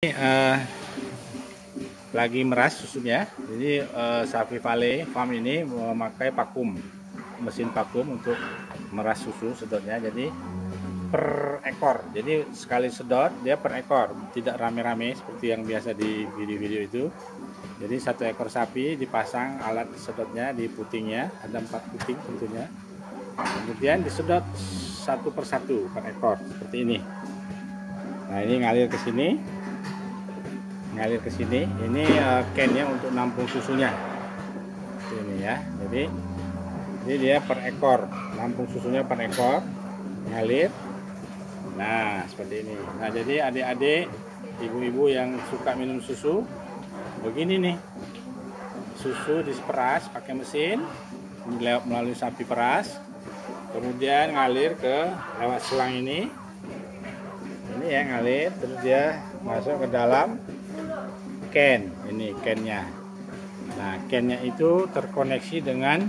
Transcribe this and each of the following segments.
uh, lagi meras susunya. Jadi uh, sapi Vale Farm ini memakai vakum mesin vakum untuk meras susu sedotnya. Jadi per ekor. Jadi sekali sedot dia per ekor. Tidak rame-rame seperti yang biasa di video-video itu. Jadi satu ekor sapi dipasang alat sedotnya di putingnya. Ada empat puting tentunya. Kemudian disedot satu persatu per ekor. Seperti ini. Nah ini ngalir ke sini ngalir ke sini. Ini uh, cannya untuk nampung susunya. Ini ya jadi jadi dia per ekor. Nampung susunya per ekor ngalir. Nah seperti ini. Nah jadi adik-adik ibu-ibu yang suka minum susu begini nih. Susu diperas pakai mesin melalui sapi peras kemudian ngalir ke lewat selang ini. Ini ya ngalir terus dia masuk ke dalam can ini cannya nah cannya itu terkoneksi dengan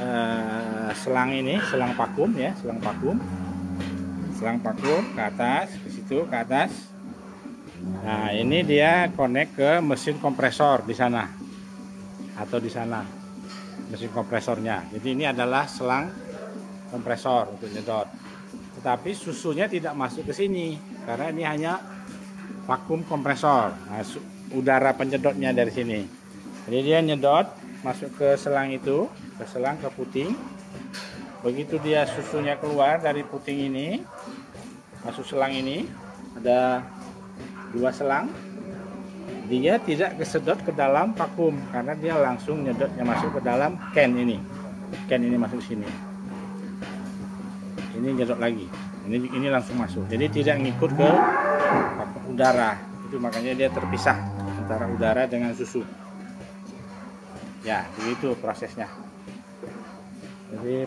uh, selang ini selang vakum ya selang vakum. Selang vakum ke atas ke situ ke atas. Nah ini dia connect ke mesin kompresor di sana. Atau di sana mesin kompresornya. Jadi ini adalah selang kompresor untuk nyedot. Tetapi susunya tidak masuk ke sini karena ini hanya vakum kompresor. Nah, udara penyedotnya dari sini. Jadi dia nyedot masuk ke selang itu ke selang ke puting. Begitu dia susunya keluar dari puting ini masuk selang ini ada dua selang. Dia tidak kesedot ke dalam vakum karena dia langsung nyedotnya masuk ke dalam can ini. Can ini masuk sini. Ini nyedot lagi. Ini ini langsung masuk. Jadi tidak ngikut ke udara. Itu makanya dia terpisah antara udara dengan susu. Ya begitu prosesnya. Jadi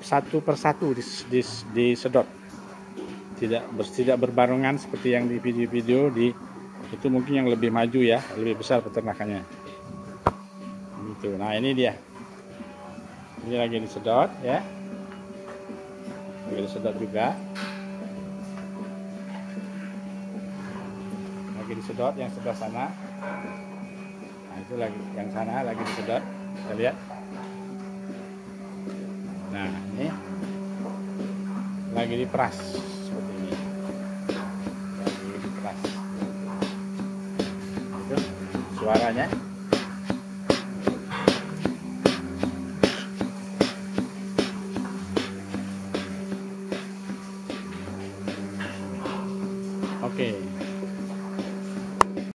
satu persatu disedot. Tidak tidak berbarengan seperti yang di video-video di itu mungkin yang lebih maju ya lebih besar peternakannya. Gitu. Nah ini dia. Ini lagi disedot ya. Lagi disedot juga lagi disedot yang sebelah sana. Nah itu lagi yang sana lagi disedot kita lihat. Nah ini lagi diperas seperti ini. Lagi diperas. Itu suaranya. Oke. Okay.